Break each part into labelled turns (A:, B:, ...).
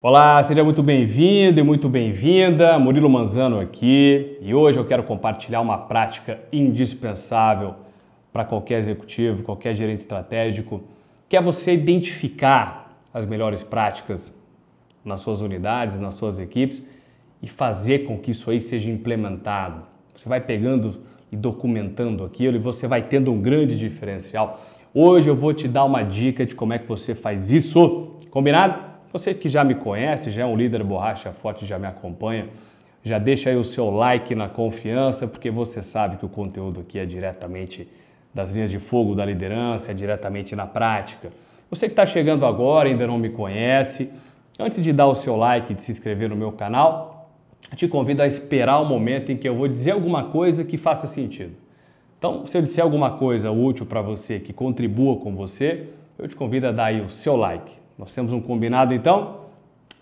A: Olá, seja muito bem-vindo e muito bem-vinda. Murilo Manzano aqui e hoje eu quero compartilhar uma prática indispensável para qualquer executivo, qualquer gerente estratégico, que é você identificar as melhores práticas nas suas unidades, nas suas equipes e fazer com que isso aí seja implementado. Você vai pegando e documentando aquilo e você vai tendo um grande diferencial. Hoje eu vou te dar uma dica de como é que você faz isso. Combinado? Você que já me conhece, já é um líder borracha forte, já me acompanha, já deixa aí o seu like na confiança, porque você sabe que o conteúdo aqui é diretamente das linhas de fogo da liderança, é diretamente na prática. Você que está chegando agora, ainda não me conhece, antes de dar o seu like e de se inscrever no meu canal, te convido a esperar o momento em que eu vou dizer alguma coisa que faça sentido. Então, se eu disser alguma coisa útil para você, que contribua com você, eu te convido a dar aí o seu like. Nós temos um combinado então?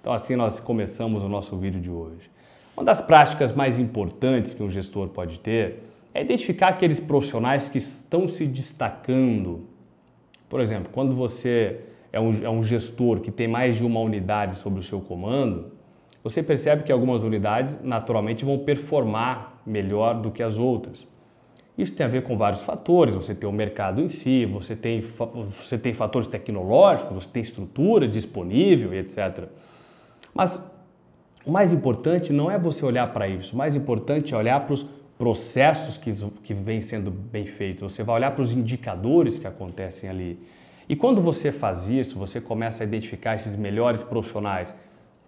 A: Então assim nós começamos o nosso vídeo de hoje. Uma das práticas mais importantes que um gestor pode ter é identificar aqueles profissionais que estão se destacando. Por exemplo, quando você é um, é um gestor que tem mais de uma unidade sob o seu comando, você percebe que algumas unidades naturalmente vão performar melhor do que as outras. Isso tem a ver com vários fatores. Você tem o mercado em si, você tem, você tem fatores tecnológicos, você tem estrutura disponível etc. Mas o mais importante não é você olhar para isso, o mais importante é olhar para os processos que, que vêm sendo bem feitos. Você vai olhar para os indicadores que acontecem ali. E quando você faz isso, você começa a identificar esses melhores profissionais,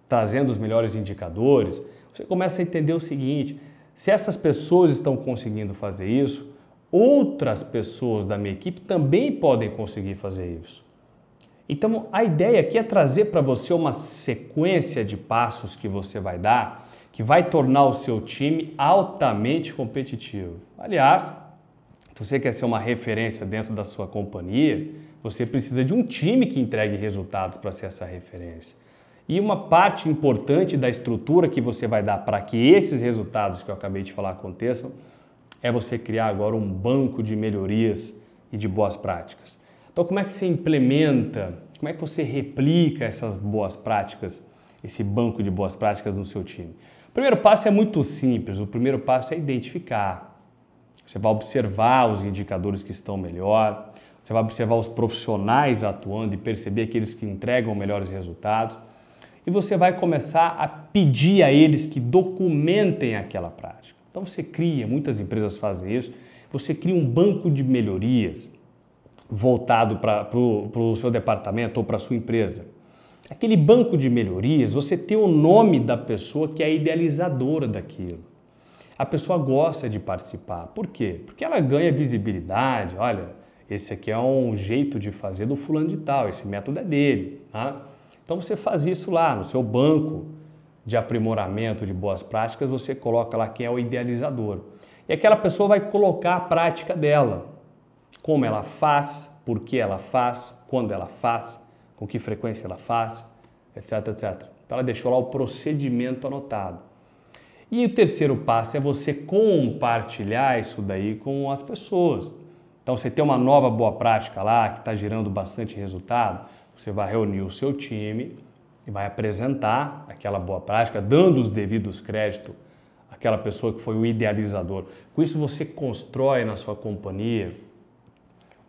A: trazendo os melhores indicadores, você começa a entender o seguinte: se essas pessoas estão conseguindo fazer isso, outras pessoas da minha equipe também podem conseguir fazer isso. Então, a ideia aqui é trazer para você uma sequência de passos que você vai dar que vai tornar o seu time altamente competitivo. Aliás, se você quer ser uma referência dentro da sua companhia, você precisa de um time que entregue resultados para ser essa referência. E uma parte importante da estrutura que você vai dar para que esses resultados que eu acabei de falar aconteçam é você criar agora um banco de melhorias e de boas práticas. Então, como é que você implementa, como é que você replica essas boas práticas, esse banco de boas práticas no seu time? O primeiro passo é muito simples, o primeiro passo é identificar. Você vai observar os indicadores que estão melhor, você vai observar os profissionais atuando e perceber aqueles que entregam melhores resultados e você vai começar a pedir a eles que documentem aquela prática. Então você cria, muitas empresas fazem isso, você cria um banco de melhorias voltado para o seu departamento ou para a sua empresa. Aquele banco de melhorias, você tem o nome da pessoa que é idealizadora daquilo. A pessoa gosta de participar. Por quê? Porque ela ganha visibilidade. Olha, esse aqui é um jeito de fazer do fulano de tal, esse método é dele. Tá? Então você faz isso lá no seu banco de aprimoramento de boas práticas, você coloca lá quem é o idealizador. E aquela pessoa vai colocar a prática dela, como ela faz, por que ela faz, quando ela faz, com que frequência ela faz, etc, etc. Então ela deixou lá o procedimento anotado. E o terceiro passo é você compartilhar isso daí com as pessoas. Então você tem uma nova boa prática lá que está gerando bastante resultado, você vai reunir o seu time e vai apresentar aquela boa prática, dando os devidos créditos àquela pessoa que foi o idealizador. Com isso, você constrói na sua companhia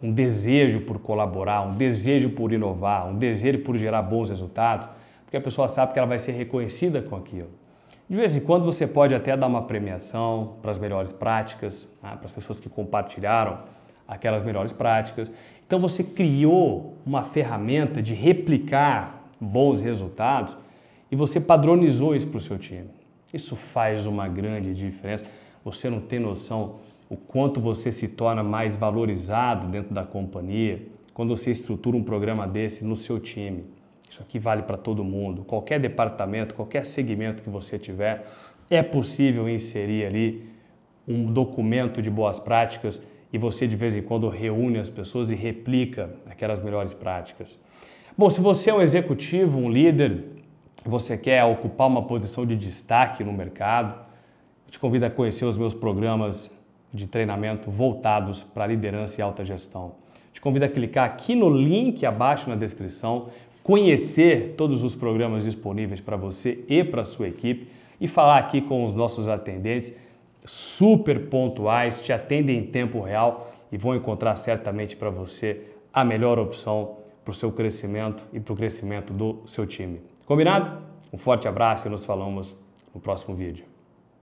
A: um desejo por colaborar, um desejo por inovar, um desejo por gerar bons resultados, porque a pessoa sabe que ela vai ser reconhecida com aquilo. De vez em quando você pode até dar uma premiação para as melhores práticas, né, para as pessoas que compartilharam aquelas melhores práticas. Então você criou uma ferramenta de replicar bons resultados e você padronizou isso para o seu time. Isso faz uma grande diferença. Você não tem noção o quanto você se torna mais valorizado dentro da companhia quando você estrutura um programa desse no seu time. Isso aqui vale para todo mundo. Qualquer departamento, qualquer segmento que você tiver, é possível inserir ali um documento de boas práticas e você de vez em quando reúne as pessoas e replica aquelas melhores práticas. Bom, se você é um executivo, um líder, você quer ocupar uma posição de destaque no mercado, eu te convido a conhecer os meus programas de treinamento voltados para liderança e alta gestão. Te convido a clicar aqui no link abaixo na descrição, conhecer todos os programas disponíveis para você e para a sua equipe e falar aqui com os nossos atendentes super pontuais, te atendem em tempo real e vão encontrar certamente para você a melhor opção para o seu crescimento e para o crescimento do seu time. Combinado? Um forte abraço e nos falamos no próximo vídeo.